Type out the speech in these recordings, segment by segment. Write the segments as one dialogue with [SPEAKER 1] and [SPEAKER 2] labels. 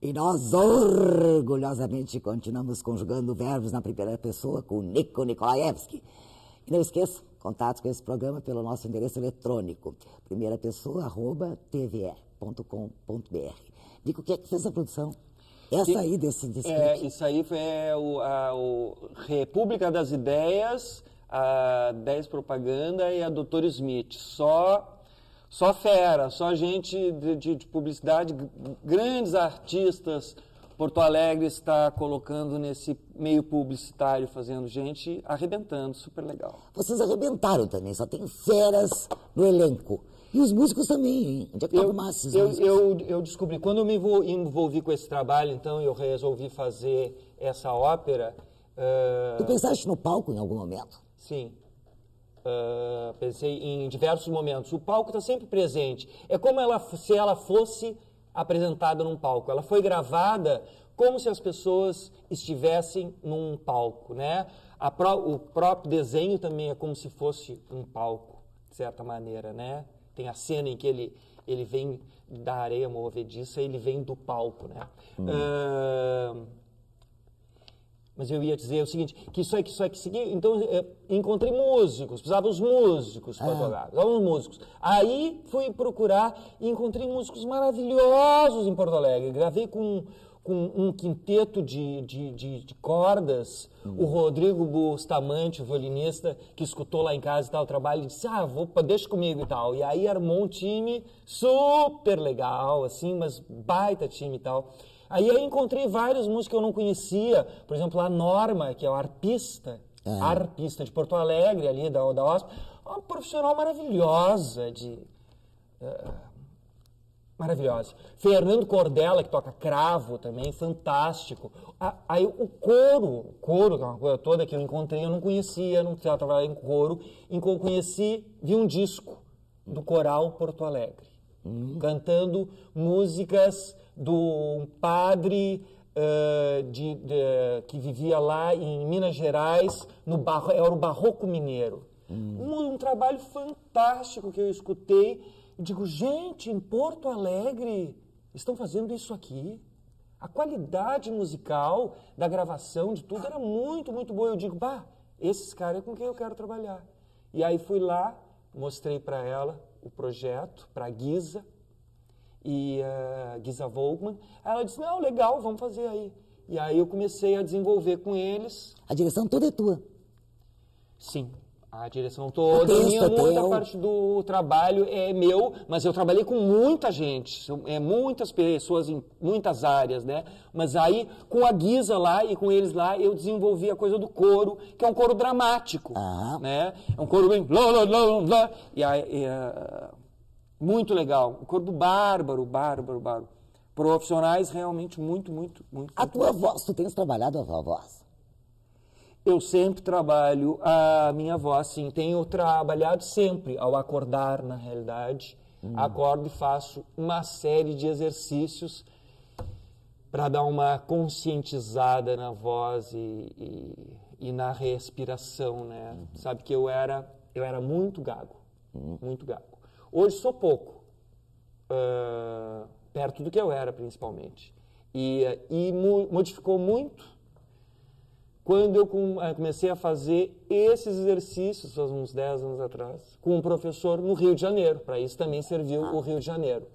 [SPEAKER 1] E nós orgulhosamente continuamos conjugando verbos na primeira pessoa com Nico Nikolaevski. E não esqueça, contatos com esse programa pelo nosso endereço eletrônico, primeira pessoa, arroba, tve.com.br. Nico, o que é que fez a produção? Essa aí desse, desse
[SPEAKER 2] é, Isso aí foi o, a o República das Ideias, a 10 Propaganda e a Doutor Smith. Só só fera, só gente de, de, de publicidade, grandes artistas. Porto Alegre está colocando nesse meio publicitário, fazendo gente arrebentando, super legal.
[SPEAKER 1] Vocês arrebentaram também, só tem feras no elenco. E os músicos também, hein? Onde é que
[SPEAKER 2] eu, eu, eu, eu, descobri, quando eu me envolvi com esse trabalho, então eu resolvi fazer essa ópera.
[SPEAKER 1] Uh... Tu pensaste no palco em algum momento?
[SPEAKER 2] Sim. Uh, pensei em diversos momentos. O palco está sempre presente. É como ela, se ela fosse apresentada num palco. Ela foi gravada como se as pessoas estivessem num palco, né? Pro, o próprio desenho também é como se fosse um palco, de certa maneira, né? Tem a cena em que ele, ele vem da areia movediça, ele vem do palco, né? Hum. Uh, mas eu ia dizer o seguinte, que isso é que isso é que seguir. Então, eu encontrei músicos, precisava os músicos para tocar, precisava os músicos. Aí fui procurar e encontrei músicos maravilhosos em Porto Alegre. Gravei com, com um quinteto de, de, de, de cordas, o Rodrigo Bustamante, o violinista, que escutou lá em casa e tal o trabalho, disse, ah, vou, deixa comigo e tal. E aí armou um time super legal, assim, mas baita time e tal. Aí eu encontrei vários músicos que eu não conhecia, por exemplo, a Norma, que é o arpista, é. arpista de Porto Alegre, ali da, da OSP, uma profissional maravilhosa de... Uh, maravilhosa. Fernando Cordella, que toca cravo também, fantástico. Aí o coro, o coro, que é uma coisa toda que eu encontrei, eu não conhecia, não trabalhava em coro, e conheci, vi um disco do Coral Porto Alegre, hum. cantando músicas do padre uh, de, de, que vivia lá em Minas Gerais, no barro, era o Barroco Mineiro. Hum. Um, um, trabalho fantástico que eu escutei. Eu digo, gente, em Porto Alegre estão fazendo isso aqui. A qualidade musical da gravação, de tudo, era muito, muito boa. Eu digo, bah, esses caras é com quem eu quero trabalhar. E aí fui lá, mostrei para ela o projeto, para a Guisa, e uh, Giza Volkmann. Ela disse, não, legal, vamos fazer aí. E aí eu comecei a desenvolver com eles.
[SPEAKER 1] A direção toda é tua?
[SPEAKER 2] Sim, a direção toda. A minha, muita teu... parte do trabalho é meu, mas eu trabalhei com muita gente, é, muitas pessoas em muitas áreas, né? Mas aí, com a Guisa lá e com eles lá, eu desenvolvi a coisa do coro, que é um coro dramático, ah. né? É um coro bem... Blá, blá, blá, blá, e aí... Uh, muito legal. Um corpo bárbaro, bárbaro, bárbaro. Profissionais realmente muito, muito, muito.
[SPEAKER 1] A tua voz, tu tens trabalhado a tua voz?
[SPEAKER 2] Eu sempre trabalho a minha voz, sim. Tenho trabalhado sempre ao acordar, na realidade. Hum. Acordo e faço uma série de exercícios para dar uma conscientizada na voz e, e, e na respiração, né? Uhum. Sabe que eu era, eu era muito gago, uhum. muito gago. Hoje sou pouco, uh, perto do que eu era, principalmente. E, e modificou muito quando eu ah, comecei a fazer esses exercícios, há uns 10 anos atrás, com um professor no Rio de Janeiro. Para isso também serviu ah. o Rio de Janeiro.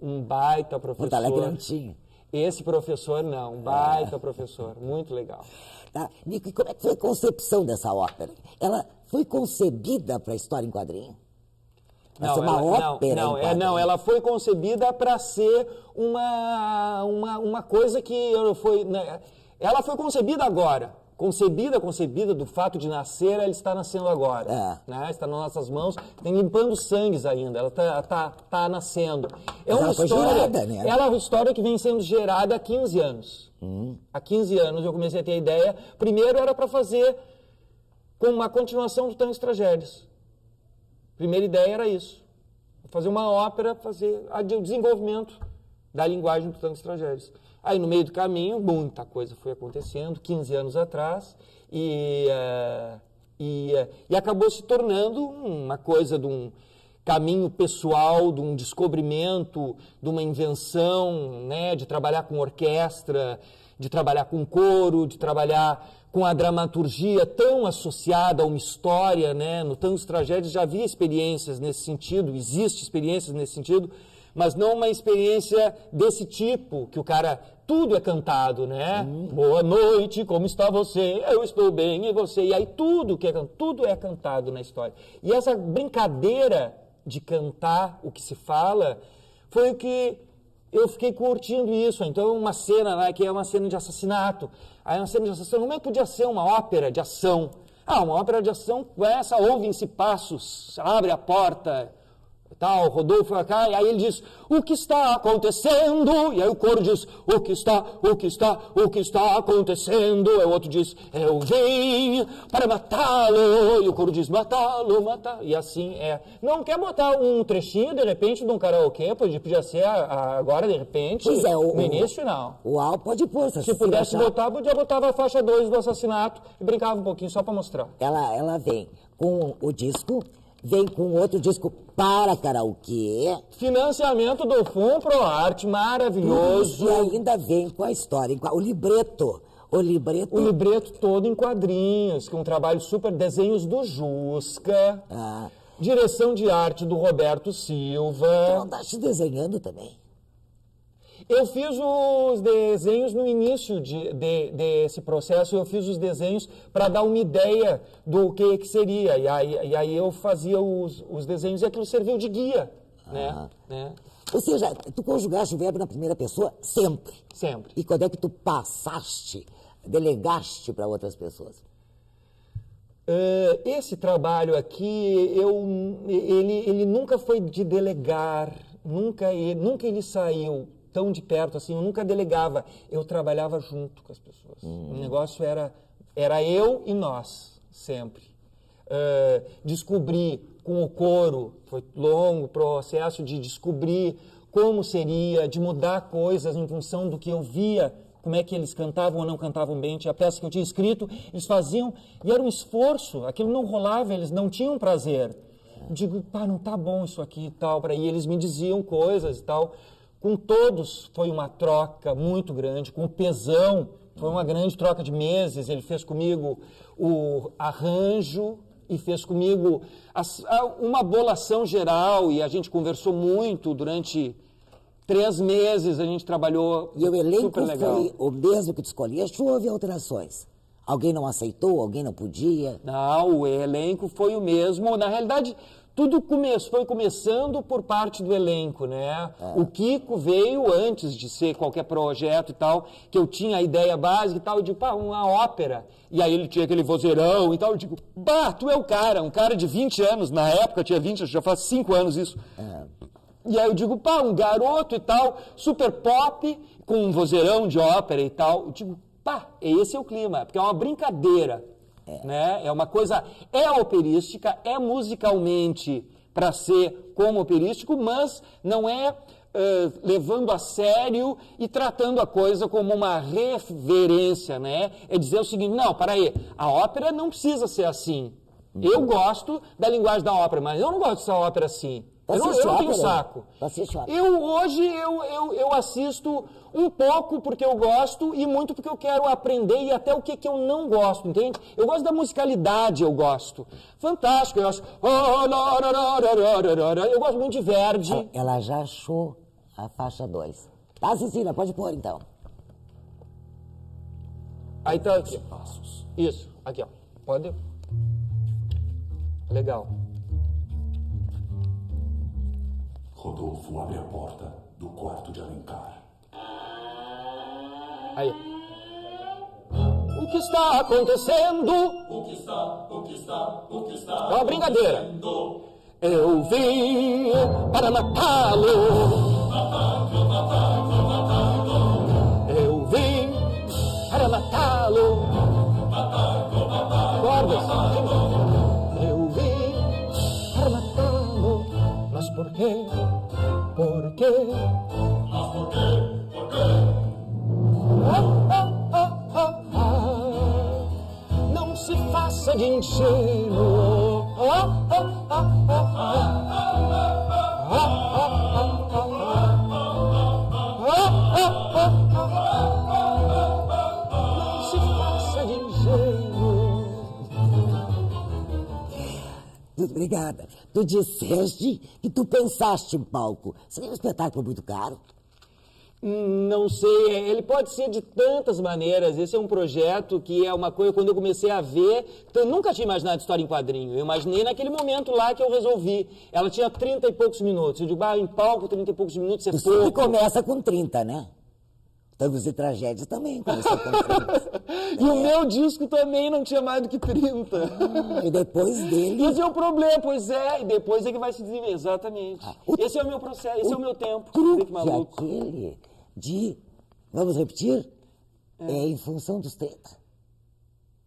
[SPEAKER 2] Um baita professor. Porto
[SPEAKER 1] Alegre não tinha.
[SPEAKER 2] Esse professor não, um baita professor, muito legal.
[SPEAKER 1] Tá. Nico, e como é que foi a concepção dessa ópera? Ela foi concebida para a história em quadrinho?
[SPEAKER 2] Não, ser uma ela, ópera. Não, não, é, não, ela foi concebida para ser uma, uma, uma coisa que foi. Né, ela foi concebida agora. Concebida, concebida do fato de nascer, ela está nascendo agora. É. Né? Está nas nossas mãos, tem limpando sangues ainda, ela está tá, tá nascendo. É uma história. Gerada, né? Ela é uma história que vem sendo gerada há 15 anos. Hum. Há 15 anos eu comecei a ter a ideia. Primeiro era para fazer com uma continuação do Tantos Tragédias primeira ideia era isso. Fazer uma ópera, fazer o desenvolvimento da linguagem do tango tragédias. Aí, no meio do caminho, muita coisa foi acontecendo, 15 anos atrás, e, uh, e, uh, e acabou se tornando uma coisa de um caminho pessoal, de um descobrimento, de uma invenção, né, de trabalhar com orquestra, de trabalhar com coro, de trabalhar com a dramaturgia tão associada a uma história, né? No Tantos Tragédias já havia experiências nesse sentido, existe experiências nesse sentido, mas não uma experiência desse tipo, que o cara tudo é cantado, né? Hum. Boa noite, como está você? Eu estou bem, e você? E aí tudo que é tudo é cantado na história. E essa brincadeira de cantar o que se fala foi o que eu fiquei curtindo isso. Então, uma cena lá que é uma cena de assassinato. Aí, uma cena de assassinato, como é que podia ser uma ópera de ação? Ah, uma ópera de ação com essa, ouvem-se passos, abre a porta, tal, Rodolfo cá, e aí ele diz, o que está acontecendo? E aí o coro diz, o que está, o que está, o que está acontecendo? Aí o outro diz, eu vim para matá-lo. E o coro diz, matá-lo, matá-lo. E assim é. Não quer botar um trechinho, de repente, de um karaokê? Podia ser agora, de repente,
[SPEAKER 1] pois é, o,
[SPEAKER 2] no início, não.
[SPEAKER 1] O Al pode pôr. Se,
[SPEAKER 2] se pudesse achar. botar, podia botar a faixa 2 do assassinato e brincava um pouquinho, só para mostrar.
[SPEAKER 1] Ela, ela vem com o disco vem com outro disco para karaokê.
[SPEAKER 2] Financiamento do Fundo Pro Arte, maravilhoso.
[SPEAKER 1] E ainda vem com a história, o libreto. O libreto.
[SPEAKER 2] O libreto todo em quadrinhos, com um trabalho super. Desenhos do Jusca. Ah. Direção de arte do Roberto Silva.
[SPEAKER 1] Não, tá te desenhando também.
[SPEAKER 2] Eu fiz os desenhos no início de, de, desse processo, eu fiz os desenhos para dar uma ideia do que, que seria. E aí, e aí eu fazia os, os desenhos e aquilo serviu de guia. Né? Ah. Né?
[SPEAKER 1] Ou seja, tu conjugaste o verbo na primeira pessoa sempre.
[SPEAKER 2] Sempre.
[SPEAKER 1] E quando é que tu passaste, delegaste para outras pessoas?
[SPEAKER 2] Uh, esse trabalho aqui, eu, ele, ele nunca foi de delegar, nunca, ele, nunca ele saiu tão de perto assim, eu nunca delegava, eu trabalhava junto com as pessoas. Uhum. O negócio era, era eu e nós, sempre. Uh, descobri com o coro, foi longo processo de descobrir como seria, de mudar coisas em função do que eu via, como é que eles cantavam ou não cantavam bem. Tinha a peça que eu tinha escrito, eles faziam, e era um esforço, aquilo não rolava, eles não tinham prazer. digo, pá, não tá bom isso aqui e tal, para e eles me diziam coisas e tal. Com todos foi uma troca muito grande, com o Pesão foi uma grande troca de meses. Ele fez comigo o arranjo e fez comigo uma bolação geral e a gente conversou muito durante três meses. A gente trabalhou
[SPEAKER 1] e o elenco
[SPEAKER 2] super legal.
[SPEAKER 1] foi o mesmo que tu escolheste ou houve alterações? Alguém não aceitou? Alguém não podia?
[SPEAKER 2] Não, o elenco foi o mesmo. Na realidade, tudo começou, foi começando por parte do elenco, né? É. O Kiko veio antes de ser qualquer projeto e tal, que eu tinha a ideia básica e tal, eu digo, pá, uma ópera. E aí ele tinha aquele vozeirão e tal, eu digo, bah, tu é o cara, um cara de 20 anos, na época tinha 20, já faz 5 anos isso. É. E aí eu digo, pá, um garoto e tal, super pop, com um vozeirão de ópera e tal. Eu digo, pá, esse é o clima, porque é uma brincadeira. É. Né? é uma coisa, é operística, é musicalmente para ser como operístico, mas não é Uh, levando a sério e tratando a coisa como uma reverência, né? É dizer o seguinte, não, para aí, a ópera não precisa ser assim. Eu gosto da linguagem da ópera, mas eu não gosto dessa ópera assim. Eu não, eu não tenho saco. Eu hoje eu, eu, eu assisto um pouco porque eu gosto e muito porque eu quero aprender e até o que, que eu não gosto, entende? Eu gosto da musicalidade, eu gosto. Fantástico, eu acho. Eu gosto muito de Verdi.
[SPEAKER 1] Ela já achou a faixa 2. Tá, Cecília, pode pôr então.
[SPEAKER 2] Aí tá aqui. Isso, aqui ó. Pode. Legal.
[SPEAKER 3] Rodolfo abre a porta do quarto de Alencar.
[SPEAKER 2] Aí. O que está acontecendo?
[SPEAKER 3] O que está, o que está, o que está.
[SPEAKER 2] É uma brincadeira. Eu vim para matá-lo.
[SPEAKER 3] Matá-lo, matá-lo, matá-lo.
[SPEAKER 2] Eu vim para matá-lo.
[SPEAKER 3] Matá-lo, matá-lo.
[SPEAKER 2] Guarda-se. Eu vim para matá-lo. Mas por quê? por quê?
[SPEAKER 3] Mas por quê? Por quê?
[SPEAKER 2] Ah, ah, ah, ah, ah, não se faça de ingênuo. Ah, não se faça de ingênuo.
[SPEAKER 1] Obrigada. Tu disseste que tu pensaste em palco. Seria um espetáculo muito caro?
[SPEAKER 2] Não sei, ele pode ser de tantas maneiras. Esse é um projeto que é uma coisa, quando eu comecei a ver, eu nunca tinha imaginado história em quadrinho. Eu imaginei naquele momento lá que eu resolvi. Ela tinha 30 e poucos minutos. Eu digo, ah, em palco, 30 e poucos minutos é pouco.
[SPEAKER 1] sempre começa com 30, né? Tangos e Tragédias também começou com 30.
[SPEAKER 2] E o meu disco também não tinha mais do que 30.
[SPEAKER 1] e depois dele...
[SPEAKER 2] Esse é o problema, pois é. E depois é que vai se desenvolver. Exatamente.
[SPEAKER 1] o-
[SPEAKER 2] esse é o meu processo, esse é o meu tempo.
[SPEAKER 1] Truque
[SPEAKER 2] que maluco.
[SPEAKER 1] aquele de... Vamos repetir? É, em função dos 30.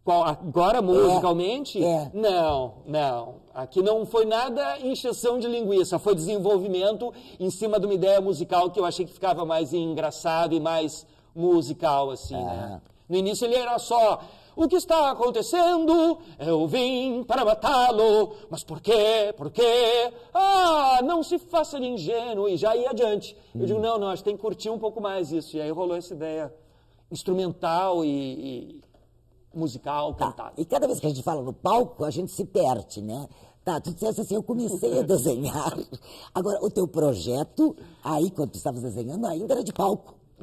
[SPEAKER 2] Agora, musicalmente?
[SPEAKER 1] É.
[SPEAKER 2] Não, não. Aqui não foi nada encheção de linguiça, foi desenvolvimento em cima de uma ideia musical que eu achei que ficava mais engraçado e mais musical, assim, né? No início ele era só, o que está acontecendo? Eu vim para matá-lo, mas por quê? Por quê? Ah, não se faça de ingênuo, e já ia adiante. Eu digo, não, não, a gente tem que curtir um pouco mais isso. E aí rolou essa ideia instrumental e, e musical,
[SPEAKER 1] Tá.
[SPEAKER 2] cantada.
[SPEAKER 1] E cada vez que a gente fala no palco, a gente se perde, né? Tá, tu disseste assim, eu comecei a desenhar. Agora, o teu projeto, aí, quando tu estavas desenhando, ainda era de palco.